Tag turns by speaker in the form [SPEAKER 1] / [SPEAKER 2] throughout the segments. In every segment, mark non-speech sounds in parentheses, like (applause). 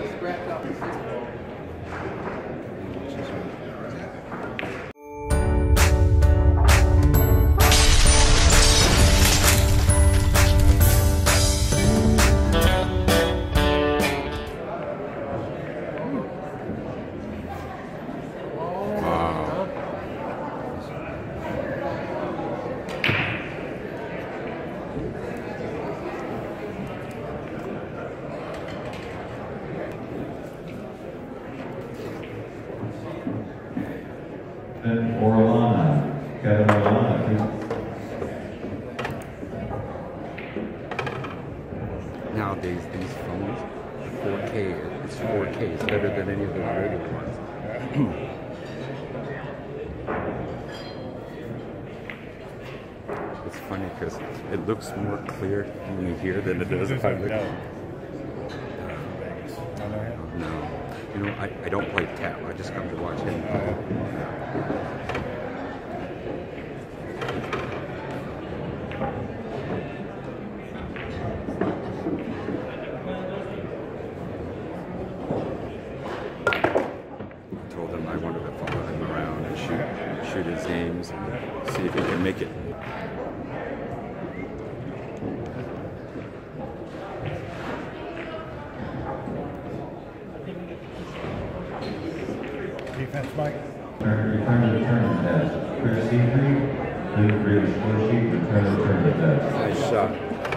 [SPEAKER 1] to scratch off
[SPEAKER 2] Defense, Mike.
[SPEAKER 3] Return, return the turn test. Chris Seabury, please read the score sheet, return the turn test.
[SPEAKER 4] Nice shot.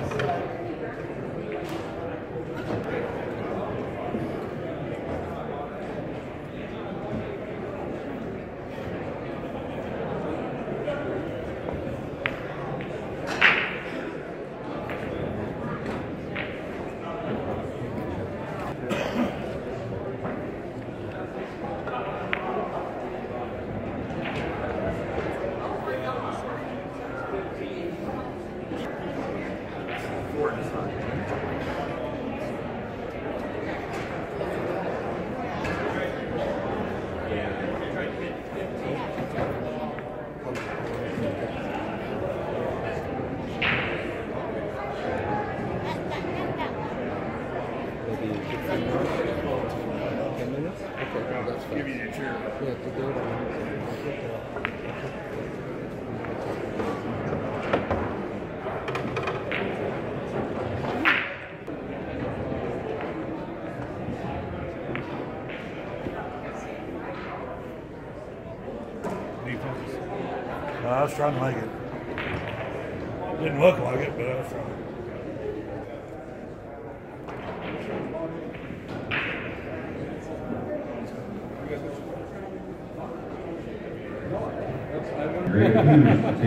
[SPEAKER 4] Maybe 15 minutes? 10 minutes? Okay, that's fine.
[SPEAKER 2] Give you your chair.
[SPEAKER 4] Yeah, to do it on-
[SPEAKER 2] Defense. Uh, I was trying to make it. Didn't look like it, but I was trying.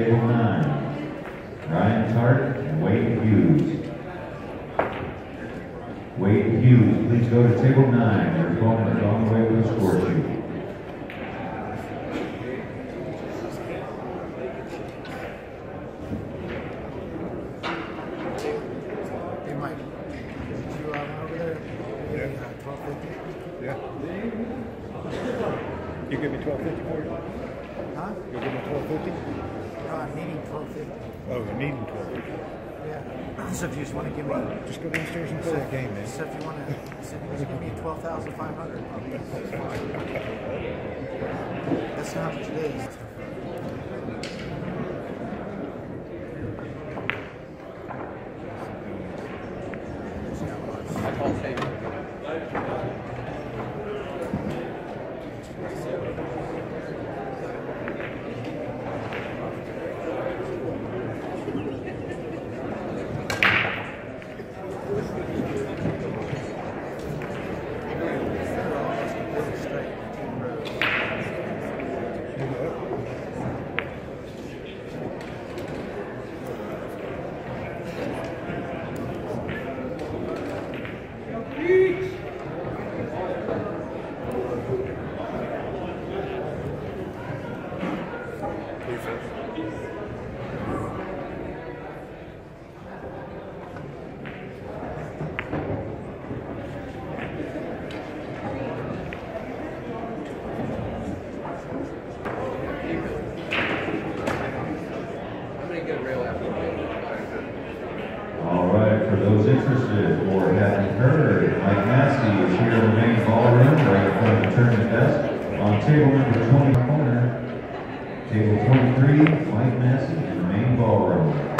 [SPEAKER 3] David Nine, Ryan Tart, and Wade Hughes. Wade Hughes, please go to table nine. Your opponent is on the way with a score sheet.
[SPEAKER 5] Uh, (laughs)
[SPEAKER 2] you give me
[SPEAKER 5] 1250.
[SPEAKER 2] Oh, you're needing twelve fifty.
[SPEAKER 5] Yeah. So if you just wanna give me,
[SPEAKER 2] Just go downstairs and play that game, man.
[SPEAKER 5] so if you wanna, so if you just give me twelve thousand five hundred. (laughs) That's how much it is.
[SPEAKER 1] I call Taylor.
[SPEAKER 2] You
[SPEAKER 3] Those interested or haven't heard, Mike Massey is here in the main ballroom right in front of the tournament desk on table number 20 corner. Table 23, Mike Massey in the main ballroom.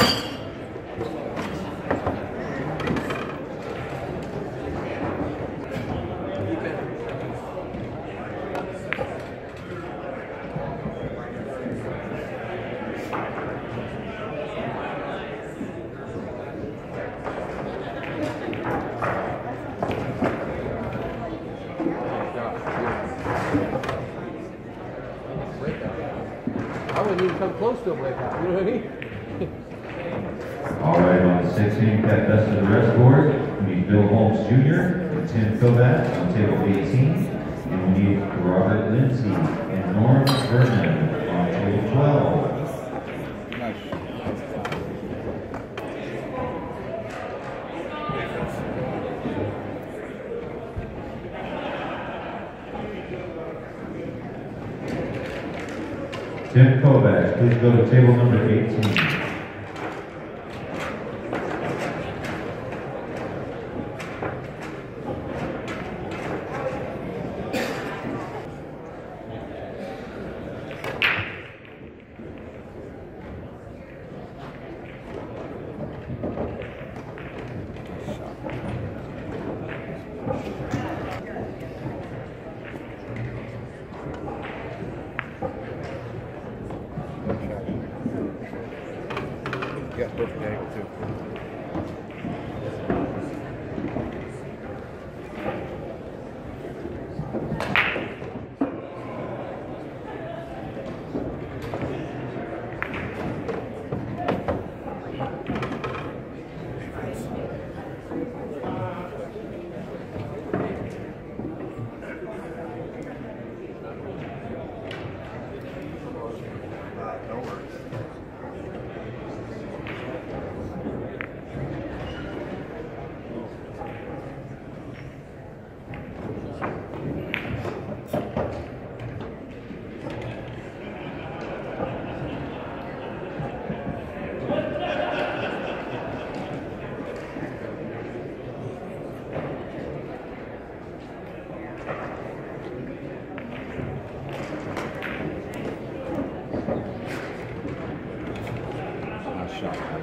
[SPEAKER 1] Nice shot.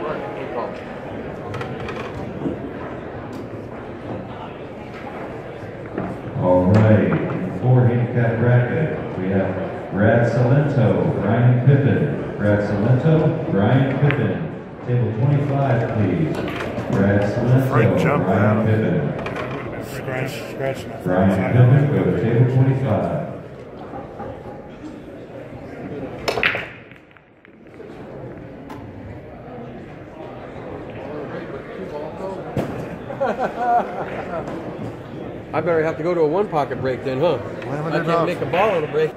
[SPEAKER 4] Right, good call.
[SPEAKER 3] All right, four handicap bracket, we have Brad Salento, Brian Pippin. Brad Salento, Brian Pippin. Table 25, please. Brad Salento,
[SPEAKER 2] Frank jumped
[SPEAKER 3] Brian
[SPEAKER 2] out.
[SPEAKER 3] Pippin.
[SPEAKER 2] Scratch, scratch. my
[SPEAKER 3] Brian
[SPEAKER 2] face.
[SPEAKER 3] Pippin, go to table 25. (laughs)
[SPEAKER 4] I better have to go to a one pocket break then, huh? I can't make a ball on a break.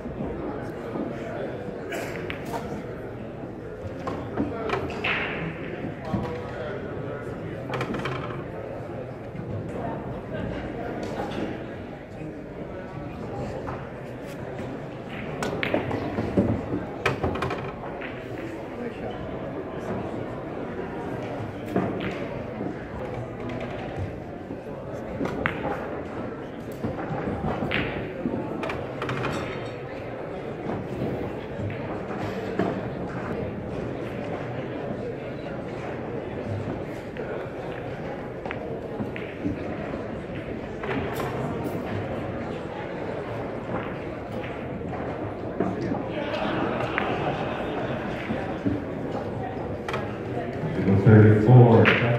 [SPEAKER 4] 34,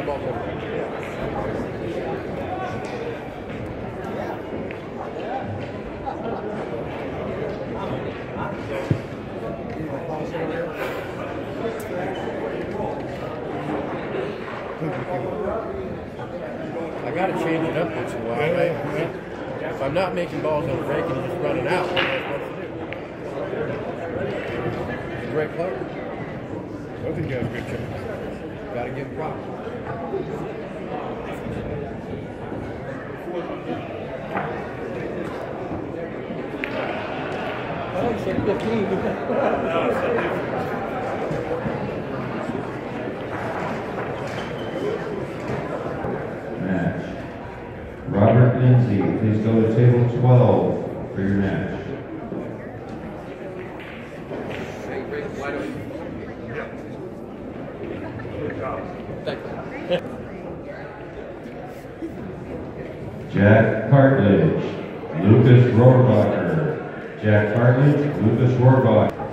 [SPEAKER 4] I gotta change it up once in a while. right? If I'm not making balls on the break and just running out, what am I supposed to do? He's a great player.
[SPEAKER 2] I think he has a good chance.
[SPEAKER 4] Gotta give him props.
[SPEAKER 3] Match. Robert Lindsay, please go to table twelve for your match.
[SPEAKER 4] Hey, Rick, why don't you? Thank you.
[SPEAKER 3] Jack Cartledge, Lucas Rohrbacher. Jack Cartledge, Lucas Rohrbacher.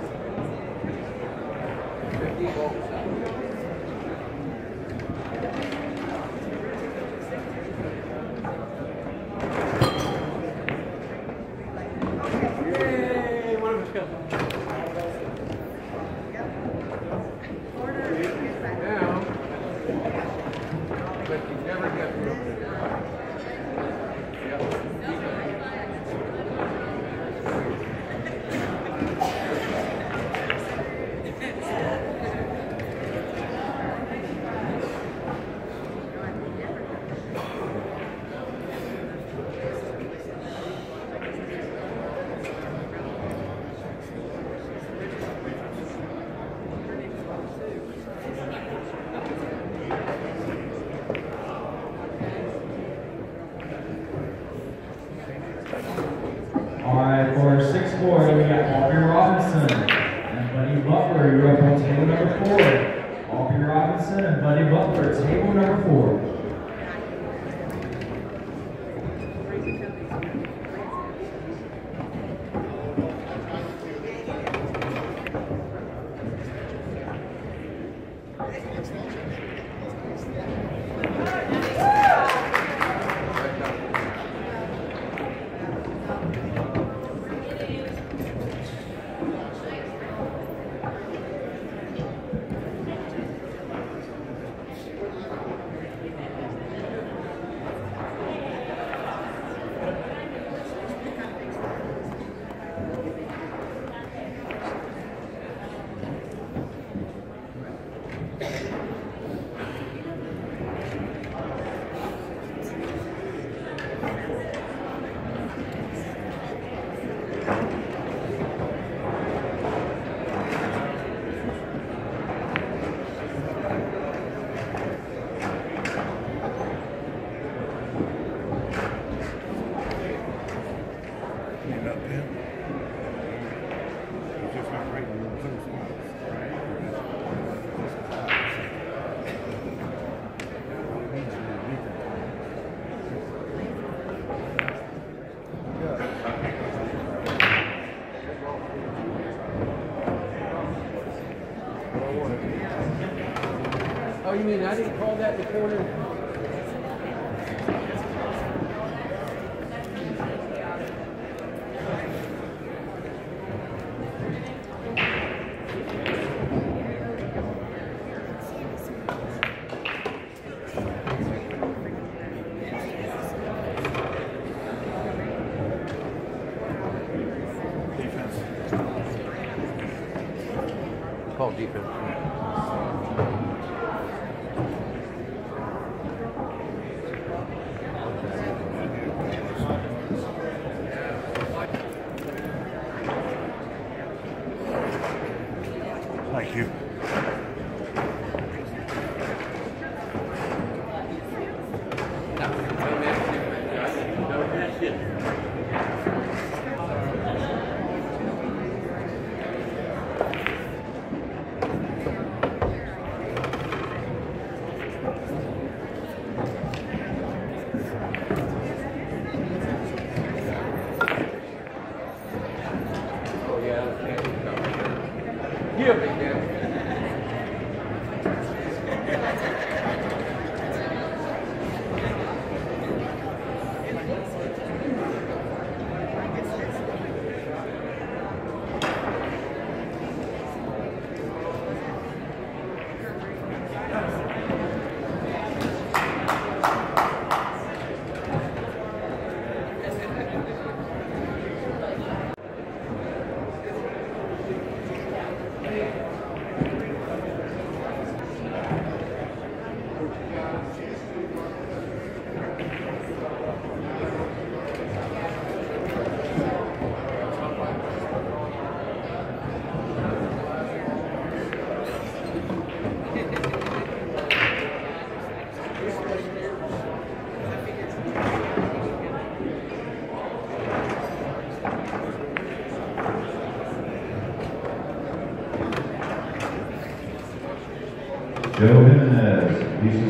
[SPEAKER 4] Mean I didn't call that the corner?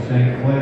[SPEAKER 3] St. Clair.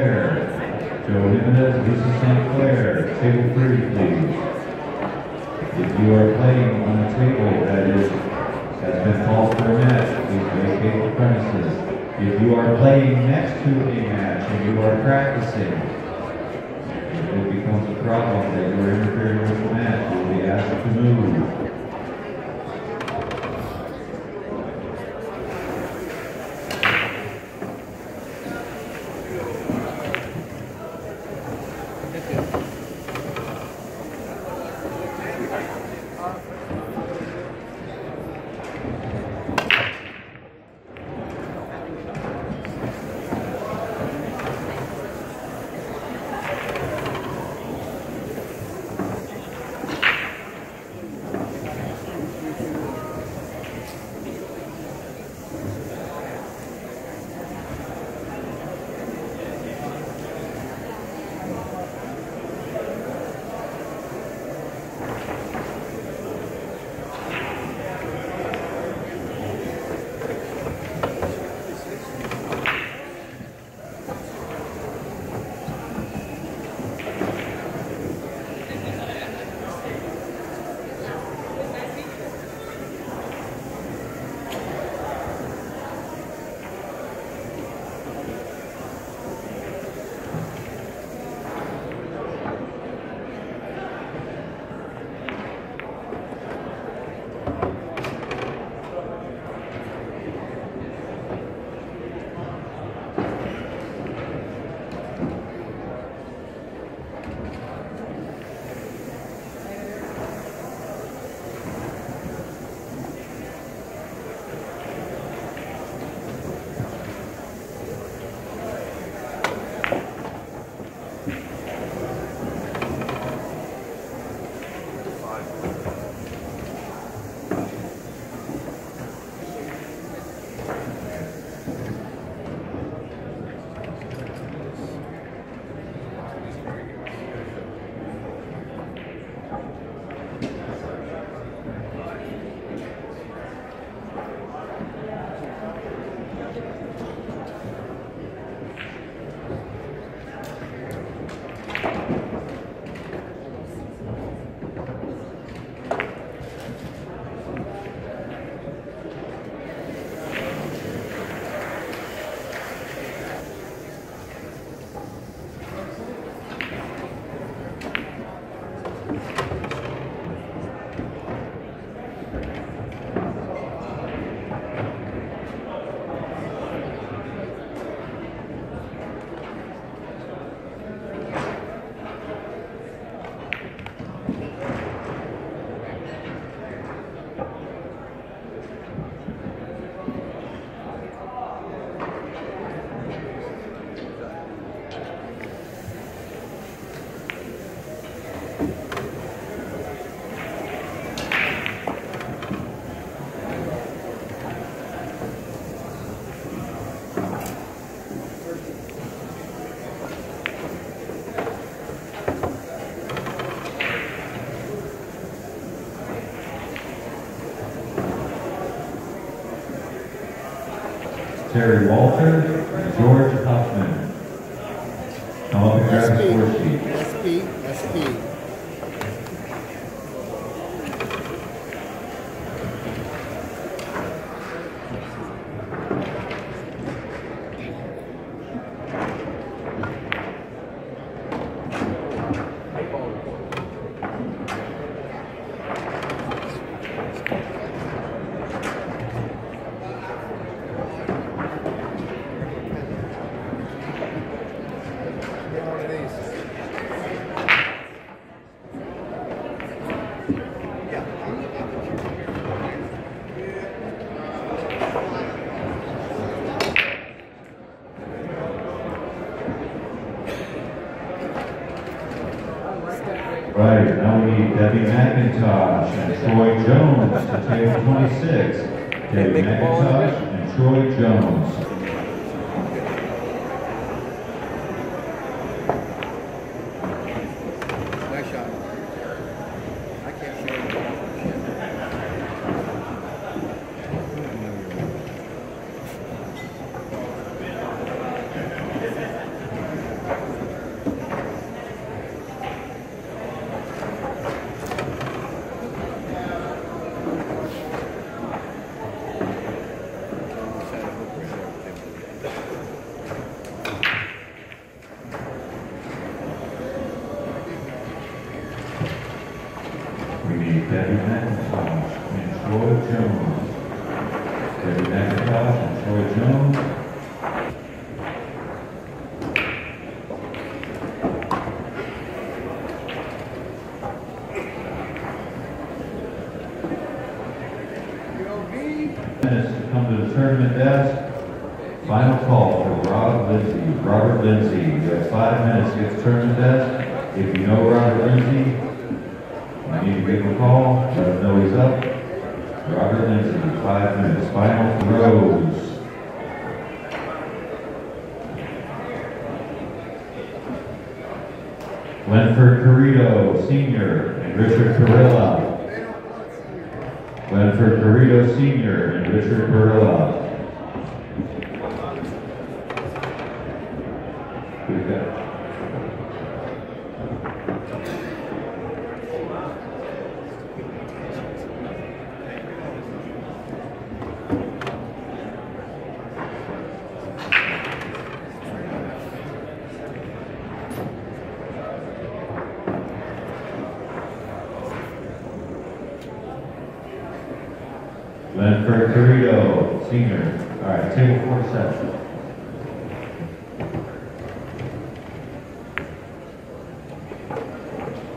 [SPEAKER 3] Terry Walter, and George Huffman. Come up and grab the
[SPEAKER 5] SP,
[SPEAKER 3] score sheet.
[SPEAKER 5] SP, SP. Get one of these.
[SPEAKER 3] Right, now we need Debbie McIntosh and Troy Jones to table twenty-six. Debbie
[SPEAKER 4] make the ball in a
[SPEAKER 3] McIntosh and Troy Jones.
[SPEAKER 4] Nice shot. I can't show you.
[SPEAKER 3] We need Debbie McIntosh and Troy Jones. Debbie McIntosh and Troy Jones. Minutes to come to the tournament desk. Final call for Rob Lindsay. Robert Lindsay, you have five minutes to get the tournament desk. If you know Robert Lindsay, I need to give him a call, let him know he's up. Robert Lindsay, five minutes, final throws. Glenford Carrito, Senior, and Richard Perilla. Glenford Carrito, Senior, and Richard Perilla.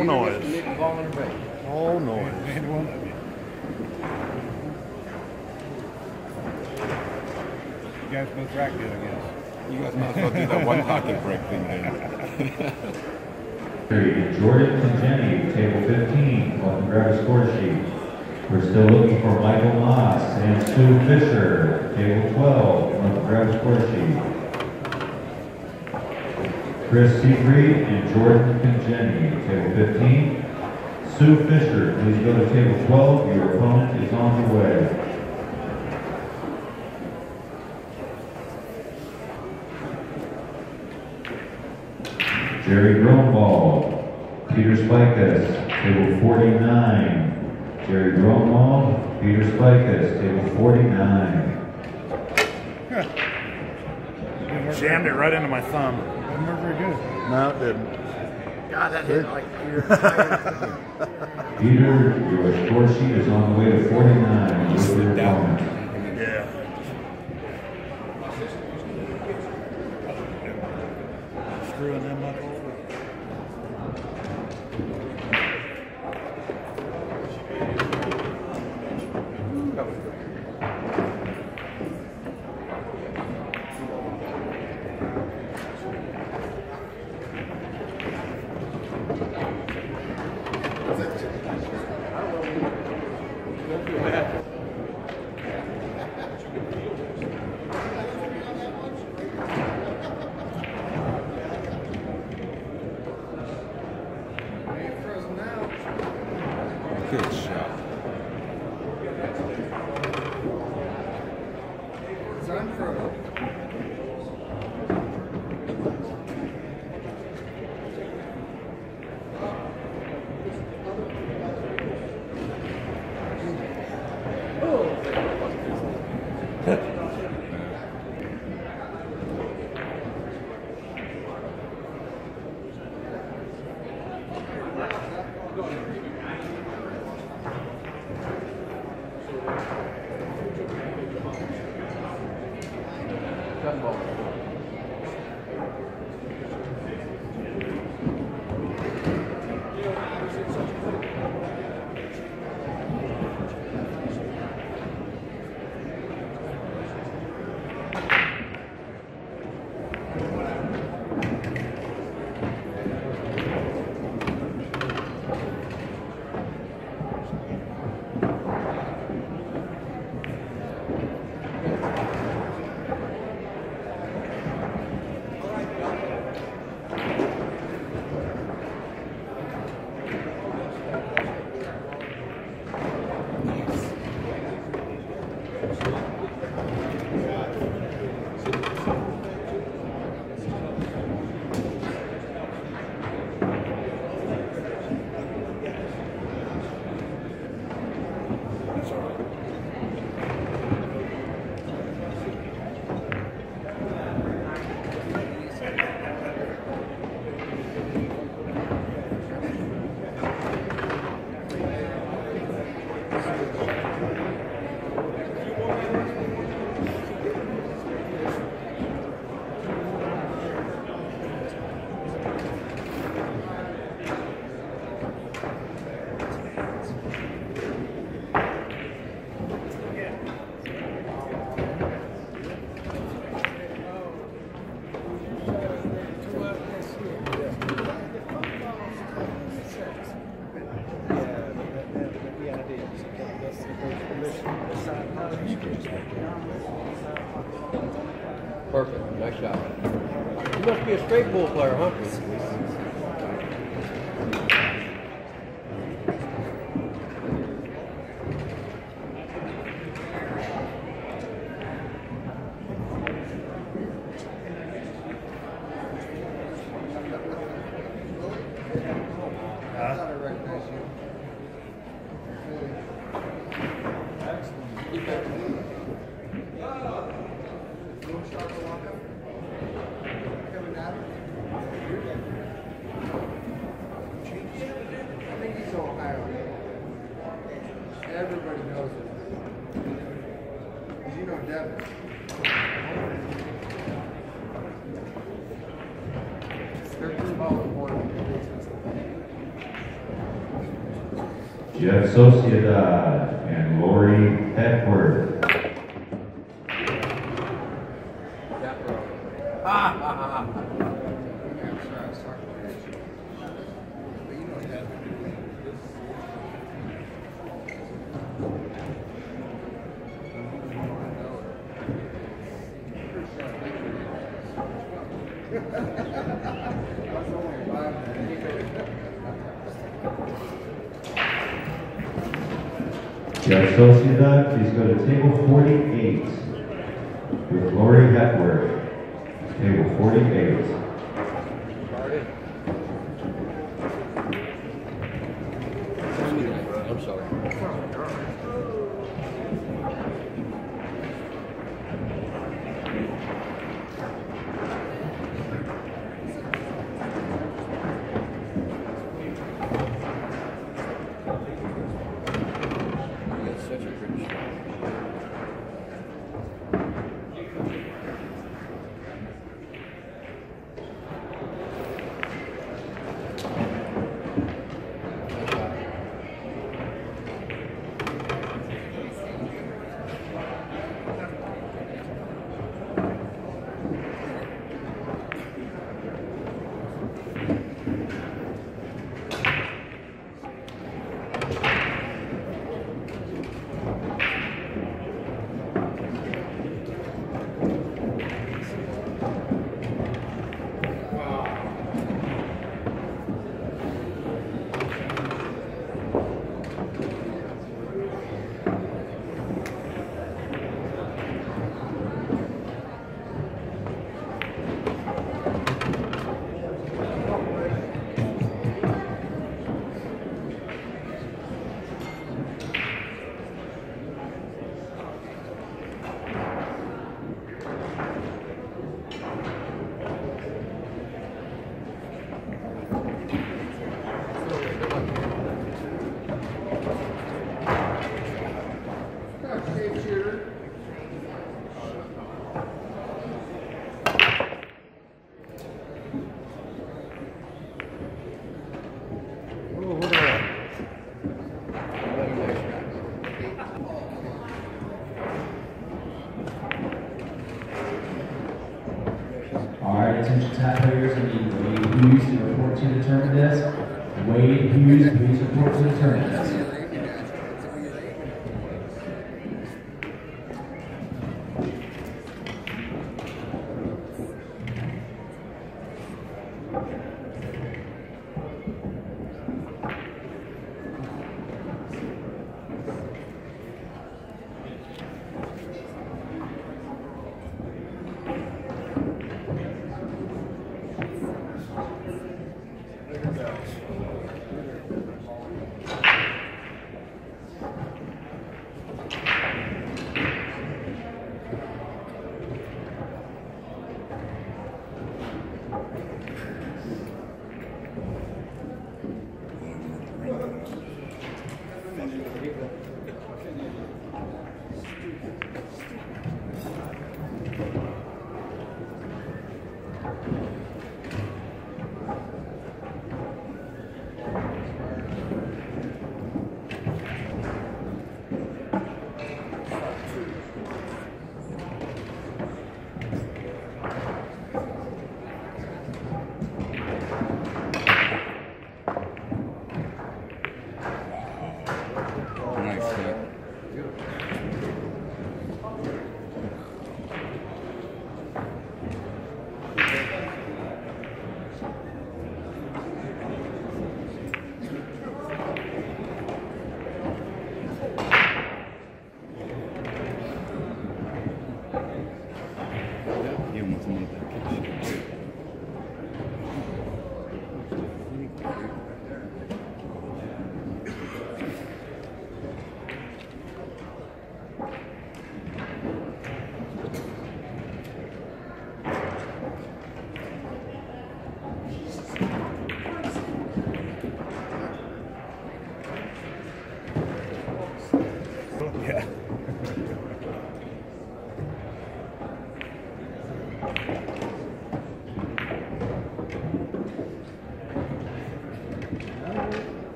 [SPEAKER 3] All
[SPEAKER 2] noise.
[SPEAKER 4] Nickel ball in the bay.
[SPEAKER 2] All noise.
[SPEAKER 6] You guys both rack good, I guess. You guys might as well do that one hockey break thing then. (laughs)
[SPEAKER 3] Three, Jordan and Jenny, table fifteen, welcome grab a score sheet. We're still looking for Michael Moss and Sue Fisher, table twelve, welcome grab a score sheet. Chris Seafried and Jordan Jenny, table fifteen. Sue Fisher, please go to table twelve, your opponent is on the way. Jerry Grunwald, Peter Spikas, table forty-nine. Jerry Grunwald, Peter Spikas, table forty-nine.
[SPEAKER 2] Jammed it right into my thumb.
[SPEAKER 6] Didn't work very good.
[SPEAKER 2] No, it didn't.
[SPEAKER 5] God, that hit like your (laughs)
[SPEAKER 3] Peter, your score sheet is on the way to forty-nine with your opponent.
[SPEAKER 4] run for a pool player, huh?
[SPEAKER 3] Your sociedad with please go to table 48 with Lori Hepworth, table 48.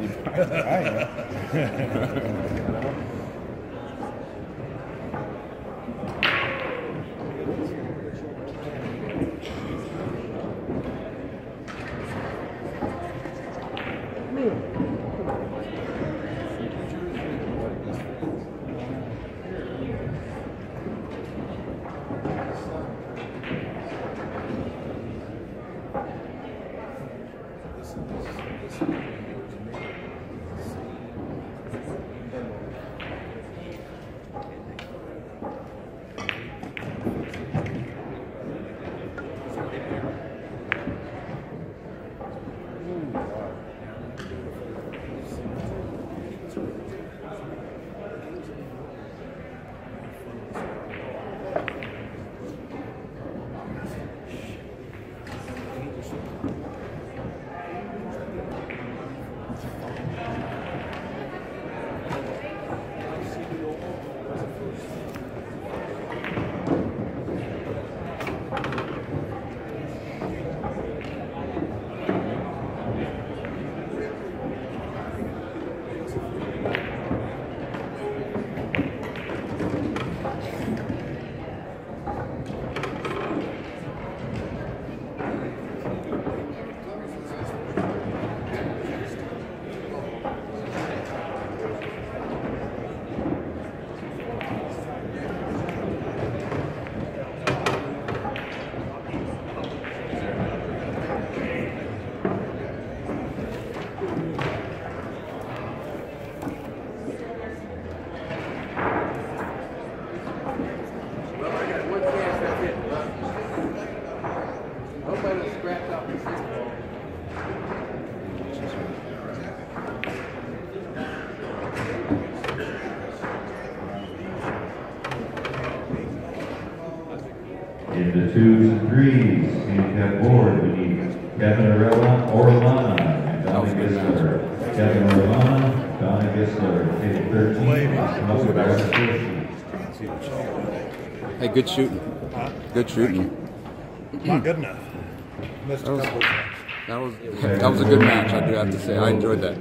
[SPEAKER 2] I
[SPEAKER 1] know. (laughs) (laughs) good shooting.
[SPEAKER 2] Huh?
[SPEAKER 1] Good shooting.
[SPEAKER 2] Not good enough. Missed a
[SPEAKER 1] That was-. That was that was a good match. I do have to say. I enjoyed that.